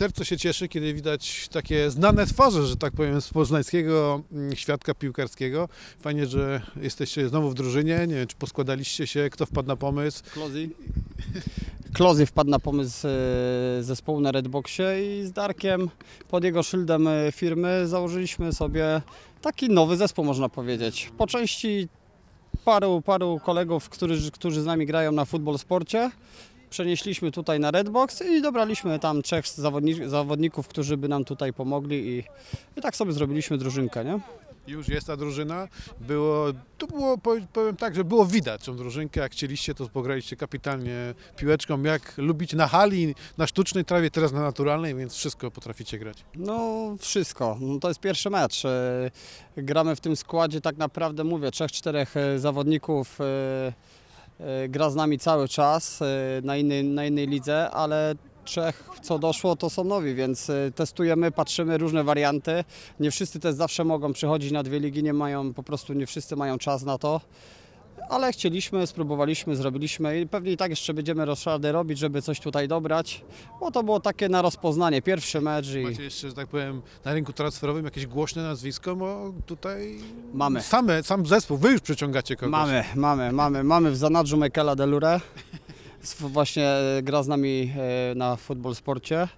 serce się cieszy, kiedy widać takie znane twarze, że tak powiem, z poznańskiego mm, świadka piłkarskiego. Fajnie, że jesteście znowu w drużynie. Nie wiem, czy poskładaliście się, kto wpadł na pomysł. Klozy. Klozy wpadł na pomysł e, zespołu na Redboxie i z Darkiem pod jego szyldem e, firmy założyliśmy sobie taki nowy zespół, można powiedzieć. Po części paru, paru kolegów, którzy, którzy z nami grają na futbol sporcie, przenieśliśmy tutaj na Redbox i dobraliśmy tam trzech zawodni- zawodników, którzy by nam tutaj pomogli i, i tak sobie zrobiliśmy drużynkę, nie? Już jest ta drużyna. Było, tu było, pow- powiem tak, że było widać tą drużynkę. Jak chcieliście, to pograliście kapitalnie piłeczką. Jak lubić na hali, na sztucznej trawie, teraz na naturalnej, więc wszystko potraficie grać. No wszystko. No, to jest pierwszy mecz. E, Gramy w tym składzie tak naprawdę, mówię, trzech, czterech e, zawodników e, gra z nami cały czas e, na innej, na innej lidze, ale trzech, co doszło, to są nowi, więc e, testujemy, patrzymy różne warianty. Nie wszyscy też zawsze mogą przychodzić na dwie ligi, nie mają, po prostu nie wszyscy mają czas na to. Ale chcieliśmy, spróbowaliśmy, zrobiliśmy i pewnie i tak jeszcze będziemy rozszadę robić, żeby coś tutaj dobrać, bo to było takie na rozpoznanie, pierwszy mecz i... Macie jeszcze, że tak powiem, na rynku transferowym jakieś głośne nazwisko, bo tutaj Mamy. Same, sam zespół, wy już przyciągacie kogoś. Mamy, mamy, mamy, mamy w zanadrzu Michaela Delure. Właśnie e, gra z nami e, na futbol sporcie.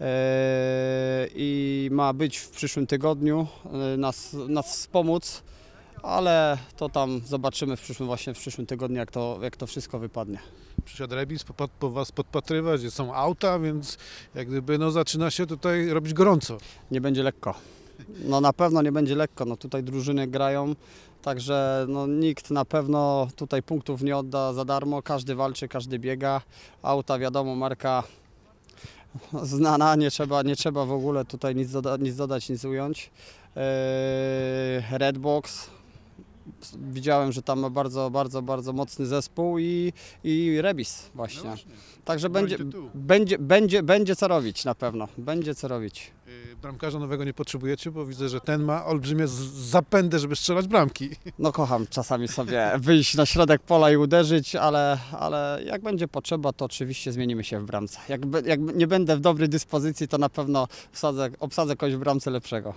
E, I ma być w przyszłym tygodniu e, nas, nas wspomóc, ale to tam zobaczymy w przyszłym właśnie w przyszłym tygodniu jak to, jak to wszystko wypadnie. Przyszedł Rebis po, po was podpatrywać, gdzie są auta, więc jak gdyby no, zaczyna się tutaj robić gorąco. Nie będzie lekko. No na pewno nie będzie lekko. No tutaj drużyny grają, także no, nikt na pewno tutaj punktów nie odda za darmo. Każdy walczy, każdy biega. Auta wiadomo, marka znana, nie trzeba, nie trzeba w ogóle tutaj nic, doda, nic dodać, nic ująć. Eee, Redbox. Widziałem, że tam ma bardzo, bardzo, bardzo mocny zespół i, i Rebis właśnie. Także Broni będzie, tytułu. będzie, będzie, będzie co robić na pewno. Będzie co robić. Yy, Bramkarza nowego nie potrzebujecie, bo widzę, że ten ma olbrzymie zapędy, żeby strzelać bramki. No kocham czasami sobie wyjść na środek pola i uderzyć, ale, ale jak będzie potrzeba, to oczywiście zmienimy się w bramce. Jak, jak nie będę w dobrej dyspozycji, to na pewno wsadzę, obsadzę kogoś w bramce lepszego.